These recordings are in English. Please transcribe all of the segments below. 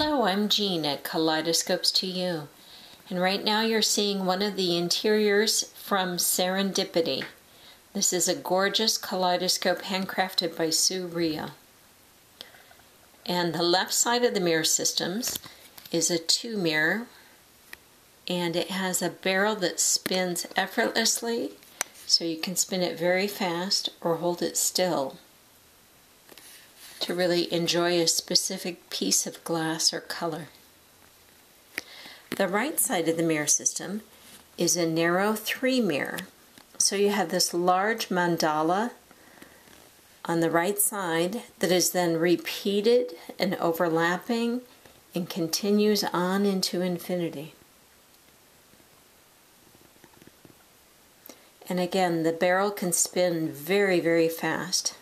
Hello, I'm Jean at Kaleidoscopes to You, and right now you're seeing one of the interiors from Serendipity. This is a gorgeous kaleidoscope handcrafted by Sue Rioux. And the left side of the mirror systems is a two mirror, and it has a barrel that spins effortlessly, so you can spin it very fast or hold it still to really enjoy a specific piece of glass or color. The right side of the mirror system is a narrow three mirror. So you have this large mandala on the right side that is then repeated and overlapping and continues on into infinity. And again, the barrel can spin very, very fast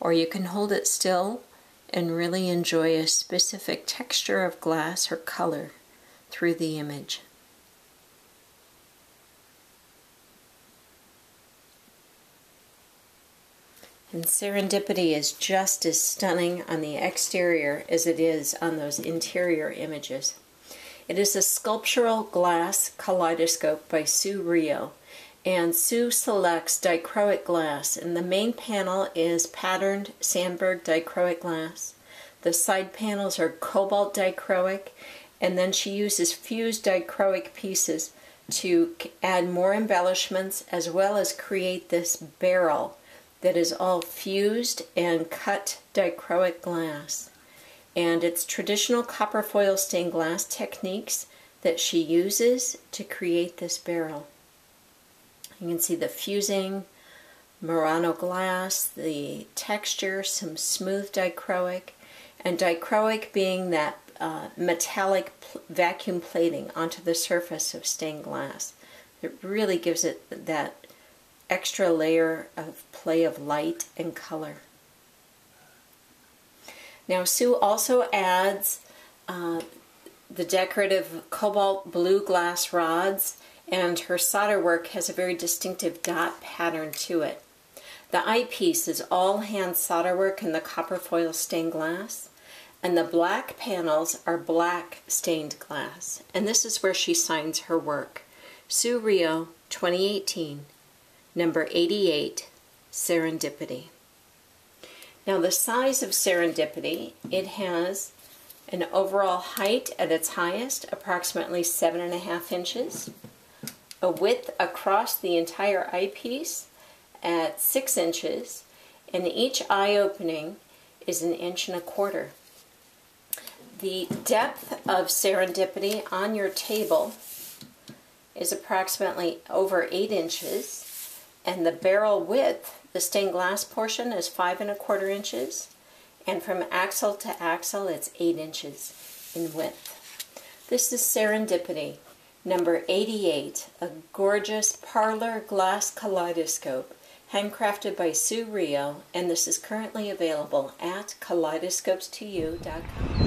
or you can hold it still and really enjoy a specific texture of glass or color through the image. And serendipity is just as stunning on the exterior as it is on those interior images. It is a sculptural glass kaleidoscope by Sue Rioux and Sue selects dichroic glass and the main panel is patterned sandberg dichroic glass. The side panels are cobalt dichroic and then she uses fused dichroic pieces to add more embellishments as well as create this barrel that is all fused and cut dichroic glass. And it's traditional copper foil stained glass techniques that she uses to create this barrel. You can see the fusing, Murano glass, the texture, some smooth dichroic, and dichroic being that uh, metallic vacuum plating onto the surface of stained glass. It really gives it that extra layer of play of light and color. Now Sue also adds uh, the decorative cobalt blue glass rods and her solder work has a very distinctive dot pattern to it. The eyepiece is all hand solder work in the copper foil stained glass, and the black panels are black stained glass. And this is where she signs her work. Sue Rioux, 2018, number 88, Serendipity. Now the size of Serendipity, it has an overall height at its highest, approximately seven and a half inches. A width across the entire eyepiece at 6 inches, and each eye opening is an inch and a quarter. The depth of serendipity on your table is approximately over 8 inches, and the barrel width, the stained glass portion, is 5 and a quarter inches, and from axle to axle it's 8 inches in width. This is serendipity number 88, a gorgeous parlor glass kaleidoscope handcrafted by Sue Rioux, and this is currently available at kaleidoscopestoyou.com.